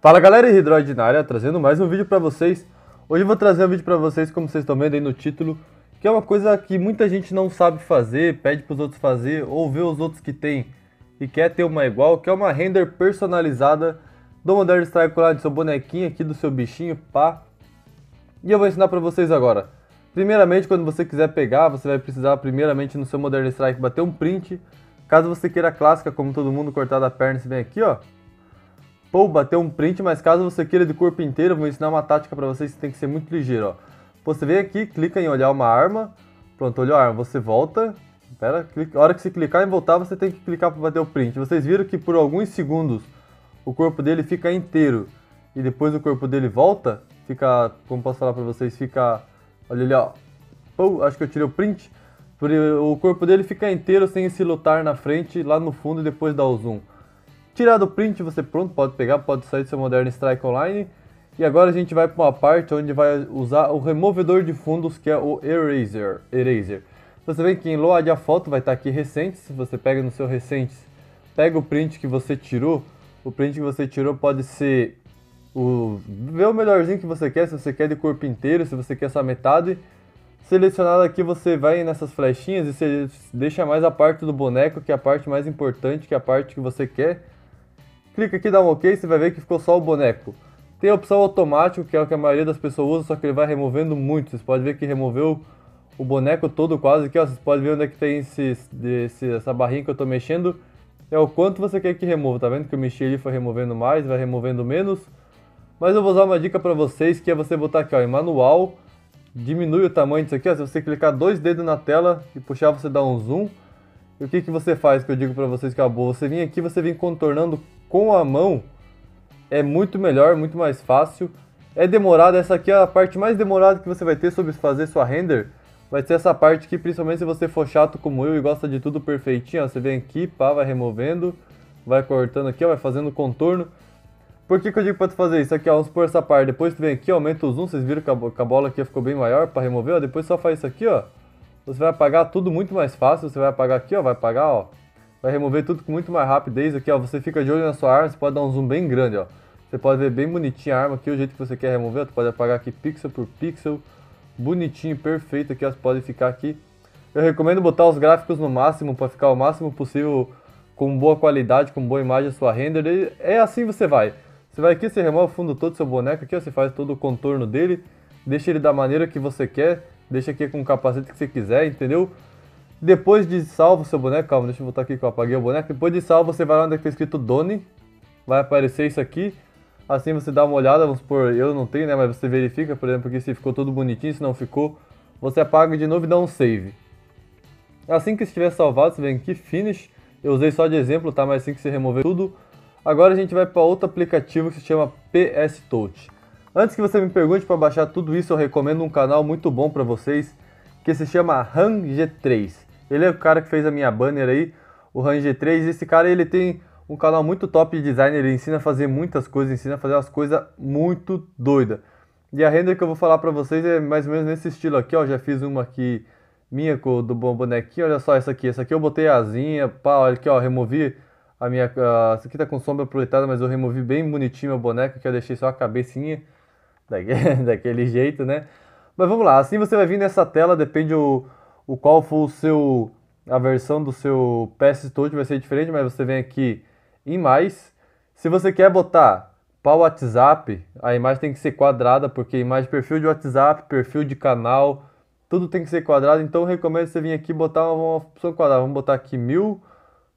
Fala galera, área, trazendo mais um vídeo para vocês. Hoje eu vou trazer um vídeo para vocês, como vocês estão vendo aí no título, que é uma coisa que muita gente não sabe fazer, pede para os outros fazer, ou vê os outros que tem e quer ter uma igual, que é uma render personalizada do Modern Strike lá, do seu bonequinho aqui, do seu bichinho, pá. E eu vou ensinar para vocês agora. Primeiramente, quando você quiser pegar, você vai precisar primeiramente no seu Modern Strike bater um print. Caso você queira clássica, como todo mundo, cortar da perna, você vem aqui, ó pô, bater um print, mas caso você queira de corpo inteiro, vou ensinar uma tática para vocês que tem que ser muito ligeiro, ó. Você vem aqui, clica em olhar uma arma, pronto, olhou a arma, você volta, Pera, clica, a hora que você clicar em voltar, você tem que clicar para bater o print. Vocês viram que por alguns segundos o corpo dele fica inteiro e depois o corpo dele volta, fica, como posso falar para vocês, fica, olha ali, ó, pô, acho que eu tirei o print, o corpo dele fica inteiro sem esse lutar na frente, lá no fundo e depois dá o zoom. Tirado o print, você pronto, pode pegar, pode sair do seu Modern Strike Online. E agora a gente vai para uma parte onde vai usar o removedor de fundos, que é o Eraser. Eraser. Você vê que em Load a foto vai estar aqui recentes, você pega no seu recentes, pega o print que você tirou, o print que você tirou pode ser o vê o melhorzinho que você quer, se você quer de corpo inteiro, se você quer só metade. Selecionado aqui você vai nessas flechinhas e você deixa mais a parte do boneco, que é a parte mais importante, que é a parte que você quer. Clica aqui, dá um OK, você vai ver que ficou só o boneco. Tem a opção automático, que é o que a maioria das pessoas usa, só que ele vai removendo muito. Vocês podem ver que removeu o boneco todo quase aqui, ó. Vocês podem ver onde é que tem esse, esse, essa barrinha que eu estou mexendo. É o quanto você quer que remova, tá vendo que eu mexi ali foi removendo mais, vai removendo menos. Mas eu vou usar uma dica para vocês, que é você botar aqui ó, em manual, diminui o tamanho disso aqui, ó. Se você clicar dois dedos na tela e puxar, você dá um zoom. E o que, que você faz que eu digo para vocês que acabou? Você vem aqui, você vem contornando com a mão, é muito melhor, muito mais fácil. É demorado, essa aqui é a parte mais demorada que você vai ter sobre fazer sua render. Vai ser essa parte aqui, principalmente se você for chato como eu e gosta de tudo perfeitinho. Ó, você vem aqui, pá, vai removendo, vai cortando aqui, ó, vai fazendo contorno. Por que, que eu digo pra tu fazer isso? Aqui, ó, vamos supor essa parte. Depois tu vem aqui, aumenta o zoom, vocês viram que a, bola aqui ficou bem maior para remover, ó. Depois só faz isso aqui, ó. Você vai apagar tudo muito mais fácil, você vai apagar aqui, ó, vai apagar, ó. Vai remover tudo com muito mais rapidez aqui, ó. Você fica de olho na sua arma, você pode dar um zoom bem grande, ó. Você pode ver bem bonitinho a arma aqui, o jeito que você quer remover, você pode apagar aqui pixel por pixel. Bonitinho, perfeito aqui, ó, você pode ficar aqui. Eu recomendo botar os gráficos no máximo para ficar o máximo possível com boa qualidade, com boa imagem a sua render. E é assim você vai. Você vai aqui, você remove o fundo todo do seu boneco aqui, ó, você faz todo o contorno dele, deixa ele da maneira que você quer deixa aqui com o capacete que você quiser, entendeu? Depois de salvo seu boneco, calma, deixa eu voltar aqui que eu apaguei o boneco. Depois de salvo, você vai lá onde é está escrito Doni, vai aparecer isso aqui. Assim você dá uma olhada, vamos supor, eu não tenho, né, mas você verifica, por exemplo, aqui se ficou tudo bonitinho, se não ficou, você apaga de novo e dá um save. Assim que estiver salvado, você vem aqui, Finish, eu usei só de exemplo, tá, mas assim que você remover tudo, agora a gente vai para outro aplicativo que se chama PS Touch. Antes que você me pergunte para baixar tudo isso, eu recomendo um canal muito bom para vocês, que se chama Han G3. Ele é o cara que fez a minha banner aí, o Han G3. Esse cara ele tem um canal muito top de design, ele ensina a fazer muitas coisas, ensina a fazer umas coisas muito doidas. E a render que eu vou falar para vocês é mais ou menos nesse estilo aqui, ó. Já fiz uma aqui minha do bom bonequinho, olha só essa aqui. Essa aqui eu botei asinha, pá, olha aqui, ó, removi a minha... Uh, essa aqui tá com sombra proletada, mas eu removi bem bonitinho meu boneco, que eu deixei só a cabecinha daquele, daquele jeito, né? Mas vamos lá, assim você vai vir nessa tela, depende o, o qual for o seu a versão do seu PS Touch vai ser diferente, mas você vem aqui em mais. Se você quer botar para o WhatsApp, a imagem tem que ser quadrada, porque imagem perfil de WhatsApp, perfil de canal, tudo tem que ser quadrado. Então eu recomendo você vir aqui botar uma opção quadrada. Vamos botar aqui mil,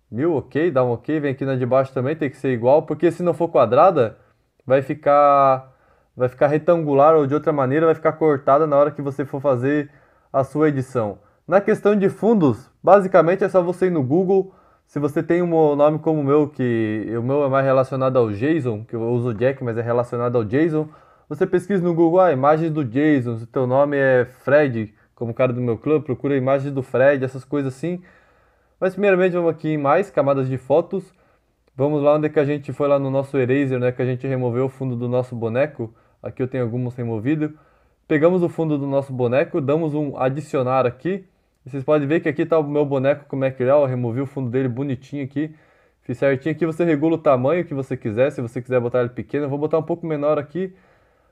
mil, ok, dá um ok. Vem aqui na de baixo também, tem que ser igual, porque se não for quadrada, vai ficar vai ficar retangular ou de outra maneira vai ficar cortada na hora que você for fazer a sua edição. Na questão de fundos, basicamente é só você ir no Google. Se você tem um nome como o meu, que o meu é mais relacionado ao JSON, que eu uso Jack, mas é relacionado ao JSON, você pesquisa no Google ah, imagens do JSON, se teu nome é Fred, como o cara do meu clube, procura imagens do Fred, essas coisas assim. Mas primeiramente vamos aqui em mais camadas de fotos. Vamos lá onde é que a gente foi lá no nosso eraser, né, que a gente removeu o fundo do nosso boneco. Aqui eu tenho alguns removidos. Pegamos o fundo do nosso boneco, damos um adicionar aqui. Vocês podem ver que aqui está o meu boneco como é que é, eu removi o fundo dele bonitinho aqui. Fiz certinho aqui, você regula o tamanho que você quiser, se você quiser botar ele pequeno, eu vou botar um pouco menor aqui.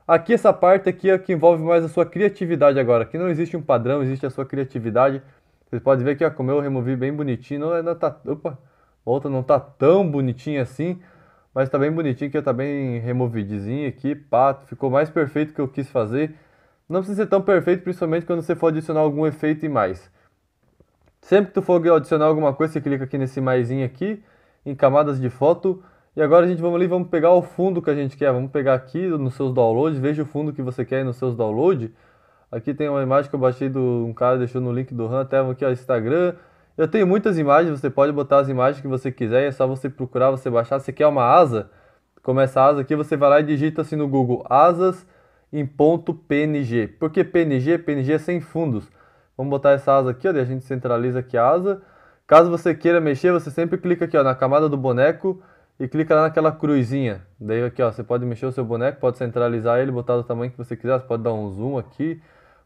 Aqui essa parte aqui é que envolve mais a sua criatividade agora. Aqui não existe um padrão, existe a sua criatividade. Vocês podem ver que ó, como eu removi bem bonitinho, não, não tá, opa, outra não tá tão bonitinha assim, mas tá bem bonitinho que tá bem removidinho aqui, pá, ficou mais perfeito que eu quis fazer. Não precisa ser tão perfeito, principalmente quando você for adicionar algum efeito e mais. Sempre que tu for adicionar alguma coisa, você clica aqui nesse maisinho aqui, em camadas de foto. E agora a gente vamos ali, vamos pegar o fundo que a gente quer. Vamos pegar aqui nos seus downloads, veja o fundo que você quer nos seus downloads. Aqui tem uma imagem que eu baixei do um cara deixou no link do RAM, até aqui ó, Instagram. Eu tenho muitas imagens, você pode botar as imagens que você quiser, é só você procurar, você baixar. Você quer uma asa? Como essa asa aqui, você vai lá e digita assim no Google, asas em ponto PNG. Por que PNG? PNG é sem fundos. Vamos botar essa asa aqui, ó, daí a gente centraliza aqui a asa. Caso você queira mexer, você sempre clica aqui ó, na camada do boneco e clica lá naquela cruzinha. Daí aqui ó, você pode mexer o seu boneco, pode centralizar ele, botar do tamanho que você quiser, você pode dar um zoom aqui.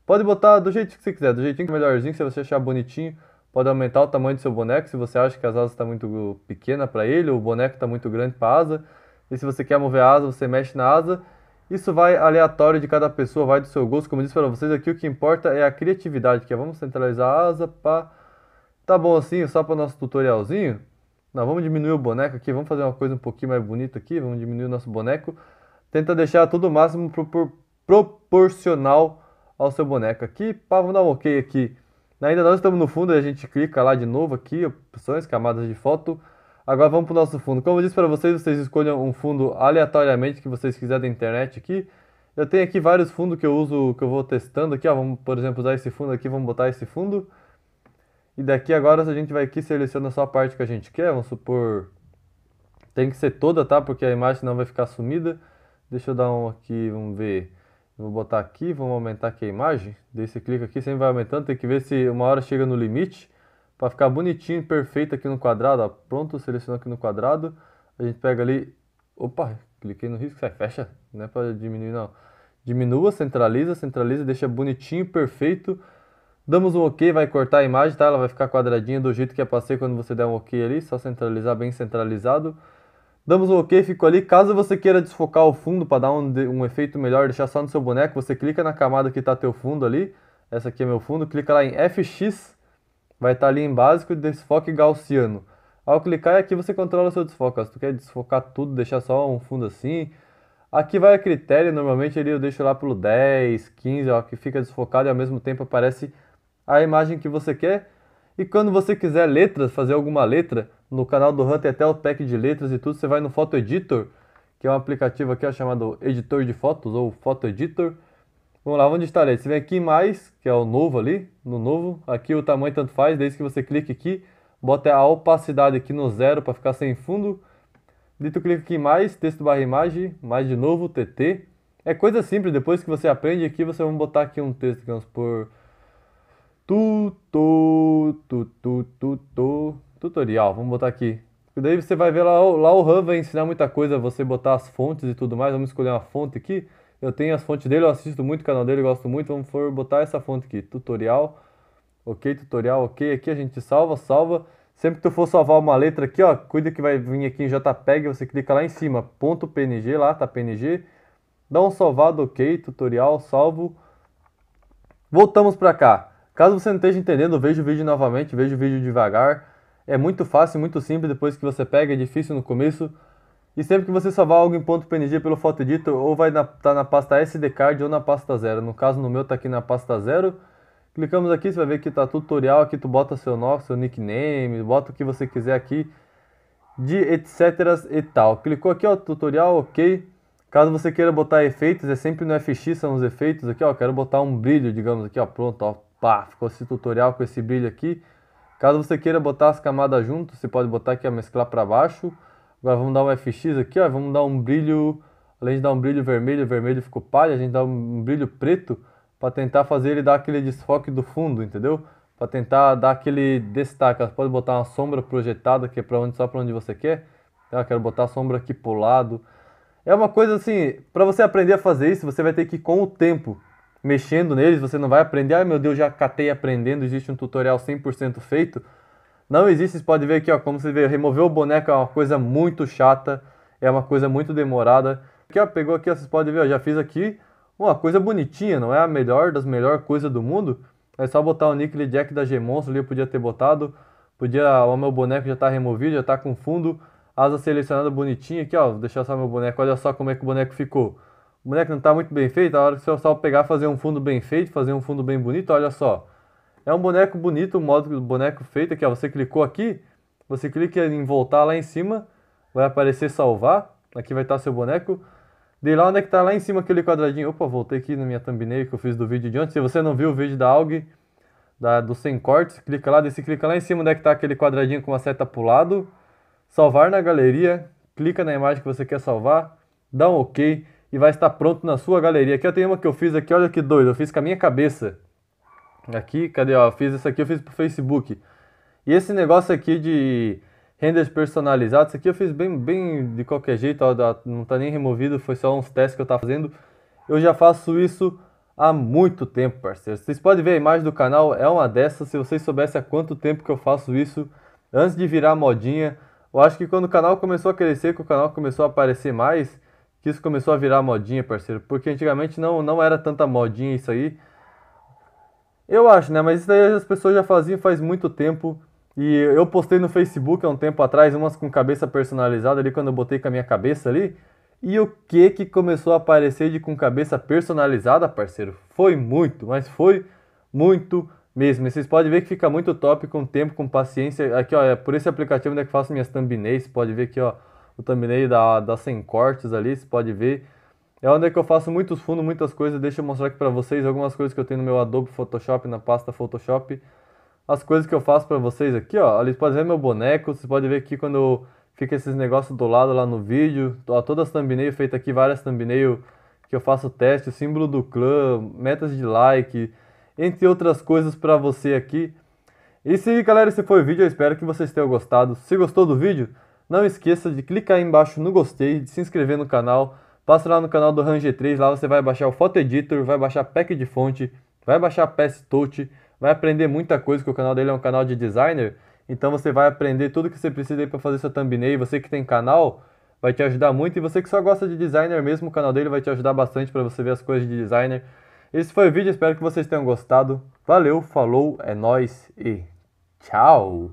Pode botar do jeito que você quiser, do jeitinho melhorzinho, se você achar bonitinho. Pode aumentar o tamanho do seu boneco, se você acha que as asas estão tá muito pequena para ele, ou o boneco está muito grande para a asa. E se você quer mover a asa, você mexe na asa. Isso vai aleatório de cada pessoa, vai do seu gosto. Como eu disse para vocês aqui, o que importa é a criatividade, que é vamos centralizar a asa, pá. Tá bom assim, só para o nosso tutorialzinho. Não, vamos diminuir o boneco aqui, vamos fazer uma coisa um pouquinho mais bonita aqui, vamos diminuir o nosso boneco. Tenta deixar tudo o máximo propor proporcional ao seu boneco aqui. Pá, vamos dar um ok aqui. Ainda nós estamos no fundo, a gente clica lá de novo aqui, opções, camadas de foto. Agora vamos para o nosso fundo. Como eu disse para vocês, vocês escolham um fundo aleatoriamente que vocês quiserem da internet aqui. Eu tenho aqui vários fundos que eu uso, que eu vou testando aqui. Ó. Vamos, por exemplo, usar esse fundo aqui, vamos botar esse fundo. E daqui agora a gente vai aqui seleciona só a parte que a gente quer, vamos supor... Tem que ser toda, tá? Porque a imagem não vai ficar sumida. Deixa eu dar um aqui, vamos ver. Vou botar aqui, vamos aumentar aqui a imagem. Daí você aqui, sempre vai aumentando. Tem que ver se uma hora chega no limite. Para ficar bonitinho, perfeito aqui no quadrado. Ó. Pronto, selecionou aqui no quadrado. A gente pega ali... Opa, cliquei no risco, sai, fecha. Não é para diminuir não. Diminua, centraliza, centraliza, deixa bonitinho, perfeito. Damos um OK, vai cortar a imagem, tá? Ela vai ficar quadradinha do jeito que é para ser quando você der um OK ali, só centralizar bem centralizado. Damos um OK, ficou ali. Caso você queira desfocar o fundo para dar um, um efeito melhor, deixar só no seu boneco, você clica na camada que está teu fundo ali. Essa aqui é meu fundo, clica lá em FX, vai estar ali em básico, desfoque gaussiano. Ao clicar aqui você controla seu desfoque. Se tu quer desfocar tudo, deixar só um fundo assim. Aqui vai a critério, normalmente eu deixo lá pelo 10, 15, ó, que fica desfocado e ao mesmo tempo aparece a imagem que você quer. E quando você quiser letras, fazer alguma letra, no canal do Hunter até o pack de letras e tudo, você vai no Photo Editor, que é um aplicativo aqui ó, chamado Editor de Fotos ou Photo Editor. Vamos lá, onde ele? Você vem aqui em mais, que é o novo ali, no novo. Aqui o tamanho tanto faz, desde que você clique aqui, bota a opacidade aqui no zero para ficar sem fundo. Dito clique aqui em mais, texto barra imagem, mais de novo, TT. É coisa simples, depois que você aprende aqui, você vai botar aqui um texto, vamos por tu, tu, tu, tu, tu, tu, tutorial, vamos botar aqui. E daí você vai ver lá, lá o Han vai ensinar muita coisa, você botar as fontes e tudo mais. Vamos escolher uma fonte aqui. Eu tenho as fontes dele, eu assisto muito o canal dele, gosto muito. Vamos for botar essa fonte aqui, tutorial. Ok, tutorial, ok. Aqui a gente salva, salva. Sempre que tu for salvar uma letra aqui, ó, cuida que vai vir aqui em JPEG, você clica lá em cima, ponto .png, lá tá PNG. Dá um salvado, ok, tutorial, salvo. Voltamos para cá. Caso você não esteja entendendo, veja o vídeo novamente, veja o vídeo devagar. É muito fácil, muito simples depois que você pega, é difícil no começo. E sempre que você salvar algo em ponto .png pelo Photo Editor, ou vai estar tá na pasta SD card ou na pasta zero. No caso, no meu está aqui na pasta zero. Clicamos aqui, você vai ver que está tutorial, aqui tu bota seu nome, seu nickname, bota o que você quiser aqui, de etc e tal. Clicou aqui, ó, tutorial, ok. Caso você queira botar efeitos, é sempre no FX, são os efeitos aqui, ó. Quero botar um brilho, digamos aqui, ó, pronto, ó, pá, ficou esse tutorial com esse brilho aqui. Caso você queira botar as camadas junto, você pode botar aqui a mesclar para baixo. Agora vamos dar um FX aqui, ó, vamos dar um brilho, além de dar um brilho vermelho, vermelho ficou palha, a gente dá um brilho preto para tentar fazer ele dar aquele desfoque do fundo, entendeu? Para tentar dar aquele destaque. Você pode botar uma sombra projetada que é para onde só para onde você quer. Eu quero botar a sombra aqui pro lado. É uma coisa assim, para você aprender a fazer isso, você vai ter que ir com o tempo mexendo neles, você não vai aprender, ai meu Deus, já catei aprendendo, existe um tutorial 100% feito. Não existe, vocês podem ver aqui, ó, como você vê, remover o boneco é uma coisa muito chata, é uma coisa muito demorada. Aqui, ó, pegou aqui, ó, vocês podem ver, ó, já fiz aqui uma coisa bonitinha, não é a melhor das melhores coisas do mundo. É só botar o Nickel Jack da G-Monstro ali, eu podia ter botado. Podia, o meu boneco já tá removido, já tá com fundo. Asa selecionada bonitinha aqui, ó, vou deixar só meu boneco, olha só como é que o boneco ficou. O boneco não tá muito bem feito, a hora que você só pegar fazer um fundo bem feito, fazer um fundo bem bonito, olha só. É um boneco bonito, o modo do boneco feito aqui, ó, você clicou aqui, você clica em voltar lá em cima, vai aparecer salvar, aqui vai estar seu boneco. De lá onde é que tá lá em cima aquele quadradinho. Opa, voltei aqui na minha thumbnail que eu fiz do vídeo de ontem. Se você não viu o vídeo da AUG, da, do sem cortes, clica lá, desse clica lá em cima onde é que tá aquele quadradinho com uma seta pro lado. Salvar na galeria, clica na imagem que você quer salvar, dá um OK e vai estar pronto na sua galeria. Aqui eu tenho uma que eu fiz aqui, olha que doido, eu fiz com a minha cabeça. Aqui, cadê, ó, fiz essa aqui, eu fiz pro Facebook. E esse negócio aqui de renders personalizados. Isso aqui eu fiz bem, bem de qualquer jeito, ó, não tá nem removido, foi só uns testes que eu tava fazendo. Eu já faço isso há muito tempo, parceiro. Vocês podem ver a imagem do canal, é uma dessas. Se vocês soubessem há quanto tempo que eu faço isso, antes de virar modinha. Eu acho que quando o canal começou a crescer, que o canal começou a aparecer mais, que isso começou a virar modinha, parceiro. Porque antigamente não, não era tanta modinha isso aí. Eu acho, né? Mas isso aí as pessoas já faziam faz muito tempo. E eu postei no Facebook há um tempo atrás umas com cabeça personalizada ali quando eu botei com a minha cabeça ali. E o que que começou a aparecer de com cabeça personalizada, parceiro? Foi muito, mas foi muito mesmo. E vocês podem ver que fica muito top com tempo, com paciência. Aqui, ó, é por esse aplicativo onde é que faço minhas thumbnails. Pode ver aqui, ó, o thumbnail da, da sem cortes ali, você pode ver. É onde é que eu faço muitos fundos, muitas coisas. Deixa eu mostrar aqui pra vocês algumas coisas que eu tenho no meu Adobe Photoshop, na pasta Photoshop as coisas que eu faço para vocês aqui, ó. Ali pode ver meu boneco, você pode ver aqui quando fica esses negócios do lado lá no vídeo. Ó, todas as thumbnail feitas aqui, várias thumbnail que eu faço teste, o símbolo do clã, metas de like, entre outras coisas para você aqui. E se galera, esse foi o vídeo, eu espero que vocês tenham gostado. Se gostou do vídeo, não esqueça de clicar aí embaixo no gostei, de se inscrever no canal. Passa lá no canal do Ranger 3, lá você vai baixar o Photo Editor, vai baixar pack de fonte, vai baixar PS Touch, vai aprender muita coisa, que o canal dele é um canal de designer, então você vai aprender tudo que você precisa para fazer sua thumbnail. Você que tem canal, vai te ajudar muito. E você que só gosta de designer mesmo, o canal dele vai te ajudar bastante para você ver as coisas de designer. Esse foi o vídeo, espero que vocês tenham gostado. Valeu, falou, é nóis e tchau!